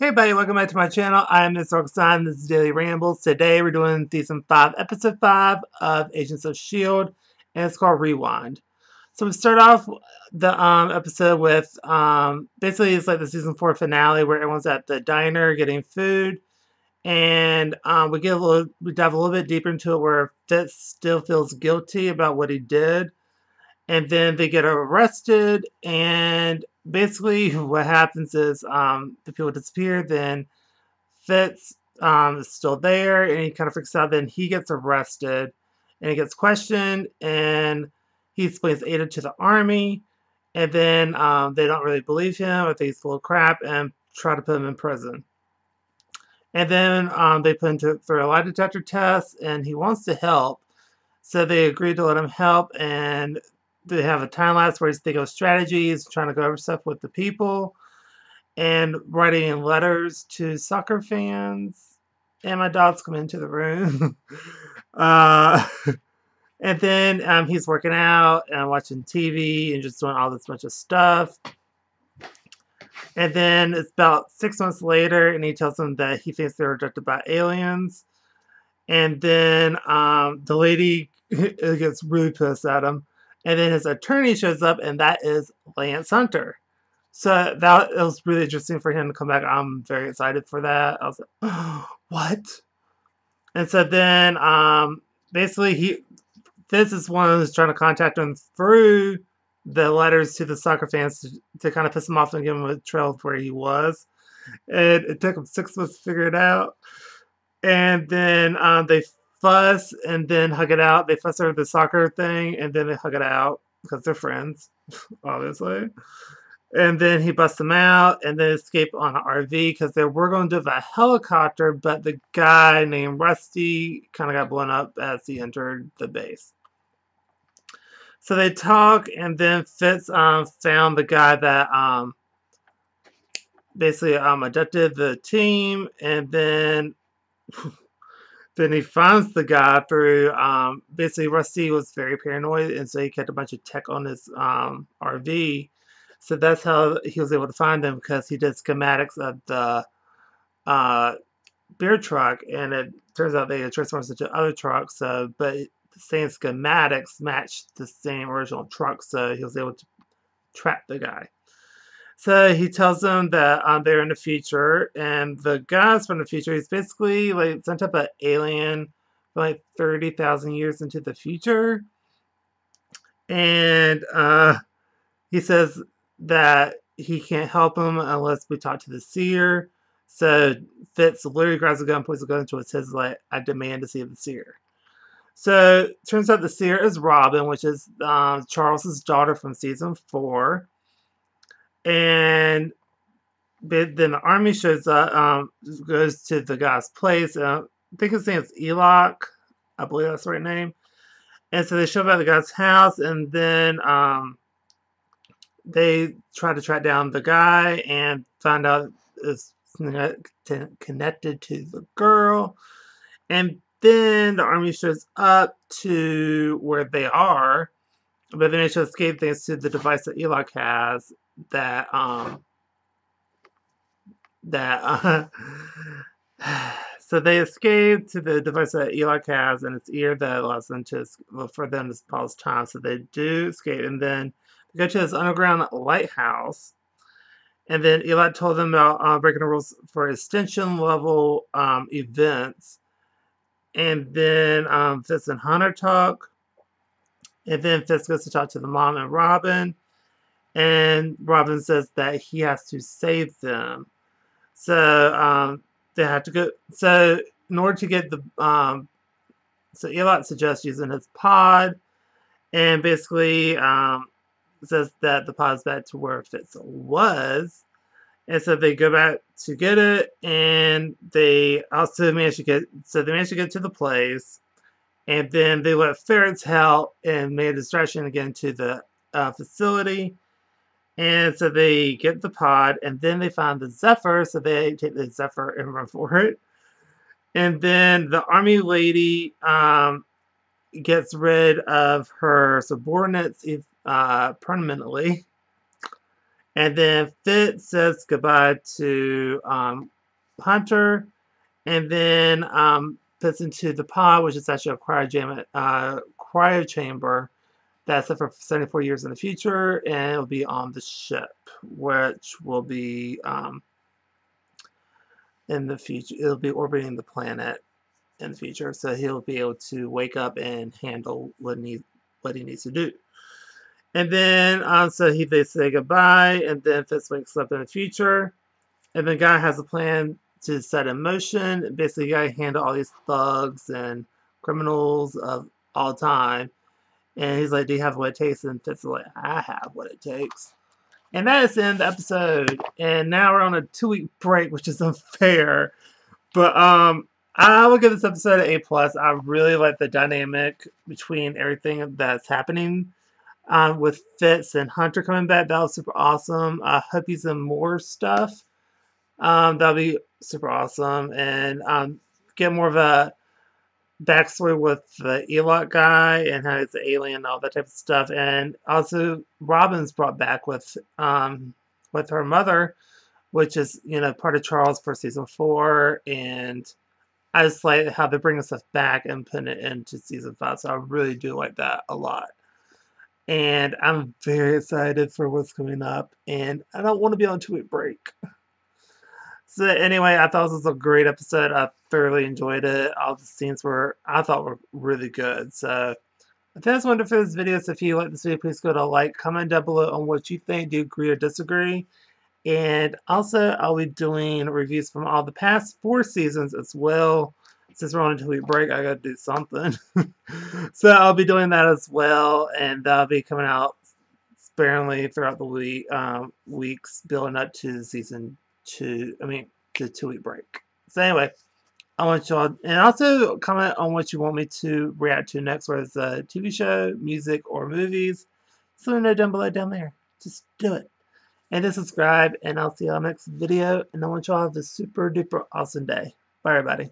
Hey everybody, welcome back to my channel. I'm Miss Roxanne. This is Daily Rambles. Today we're doing season 5, episode 5 of Agents of S.H.I.E.L.D. and it's called Rewind. So we start off the um, episode with um, basically it's like the season 4 finale where everyone's at the diner getting food and um, we get a little, we dive a little bit deeper into it where Fitz still feels guilty about what he did and then they get arrested and basically what happens is um, the people disappear then Fitz um, is still there and he kind of freaks out then he gets arrested and he gets questioned and he explains AIDA to the army and then um, they don't really believe him or think he's full of crap and try to put him in prison. And then um, they put him for a lie detector test and he wants to help so they agreed to let him help and they have a time lapse where thinking of strategies, trying to go over stuff with the people, and writing letters to soccer fans. And my dogs come into the room. uh, and then um, he's working out and watching TV and just doing all this bunch of stuff. And then it's about six months later, and he tells them that he thinks they're abducted by aliens. And then um, the lady gets really pissed at him and then his attorney shows up, and that is Lance Hunter. So that it was really interesting for him to come back. I'm very excited for that. I was like, oh, what? And so then, um, basically, he this is one who's trying to contact him through the letters to the soccer fans to, to kind of piss him off and give him a trail of where he was. And it took him six months to figure it out. And then um, they fuss and then hug it out. They fuss over the soccer thing and then they hug it out because they're friends, obviously. And then he busts them out and then escape on an RV because they were going to do a helicopter, but the guy named Rusty kind of got blown up as he entered the base. So they talk, and then Fitz um, found the guy that um, basically um, abducted the team, and then Then he finds the guy through, um, basically Rusty was very paranoid and so he kept a bunch of tech on his um, RV. So that's how he was able to find them because he did schematics of the uh, beer truck and it turns out they had transformed into other trucks. So, but the same schematics matched the same original truck so he was able to trap the guy. So he tells them that um, they're in the future, and the guys from the future, he's basically like some type of alien, like 30,000 years into the future. And uh, he says that he can't help him unless we talk to the seer. So Fitz literally grabs a gun, points a gun into his head, like, I demand to see the seer. So turns out the seer is Robin, which is um, Charles's daughter from season four and then the army shows up, um, goes to the guy's place. Uh, I think his name is Elok. I believe that's the right name. And so they show up at the guy's house, and then um, they try to track down the guy and find out it's connected to the girl. And then the army shows up to where they are, but then they to escape thanks to the device that Elok has that um that uh, so they escape to the device that Elok has and its ear that allows them to well, for them to pause time. So they do escape, and then they go to this underground lighthouse. And then Elok told them about uh, breaking the rules for extension level um, events. And then um, Fitz and Hunter talk. And then Fitz goes to talk to the mom and Robin and Robin says that he has to save them. So um, they have to go. So in order to get the, um, so Elok suggests using his pod, and basically um, says that the pod's back to where Fitz was. And so they go back to get it, and they also manage to get, so they manage to get to the place, and then they let Ferrets help and made a distraction again to the uh, facility. And so they get the pod, and then they find the Zephyr, so they take the Zephyr and run for it. And then the army lady um, gets rid of her subordinates uh, permanently. And then Fitz says goodbye to um, Hunter, and then um, into the pod, which is actually a cryo, jam, uh, cryo chamber that's set for 74 years in the future, and it'll be on the ship, which will be um, in the future. It'll be orbiting the planet in the future, so he'll be able to wake up and handle what he what he needs to do. And then um, so he they say goodbye, and then Fitz wakes up in the future, and then Guy has a plan to set in motion. Basically, Guy handle all these thugs and criminals of all time. And he's like, "Do you have what it takes?" And Fitz is like, "I have what it takes." And that is the end of the episode. And now we're on a two-week break, which is unfair. But um, I will give this episode an A plus. I really like the dynamic between everything that's happening. Um, with Fitz and Hunter coming back, that was super awesome. I hope he's in more stuff. Um, that'll be super awesome. And um, get more of a backstory with the Elot guy and how he's an alien and all that type of stuff. And also Robin's brought back with um with her mother, which is, you know, part of Charles for season four and I just like how they're bringing stuff back and putting it into season five. So I really do like that a lot. And I'm very excited for what's coming up. And I don't want to be on two week break. So anyway, I thought this was a great episode. I thoroughly enjoyed it. All the scenes were I thought were really good. So that's wonderful for this video. So if you like this video, please go to like, comment down below on what you think. Do you agree or disagree? And also, I'll be doing reviews from all the past four seasons as well. Since we're on a two-week break, I gotta do something. so I'll be doing that as well, and that'll be coming out sparingly throughout the week, um, weeks building up to season to, I mean, the two week break. So anyway, I want y'all, and also comment on what you want me to react to next, whether it's a TV show, music, or movies. So let me know down below down there. Just do it. And to subscribe, and I'll see y'all next video. And I want y'all to have a super duper awesome day. Bye, everybody.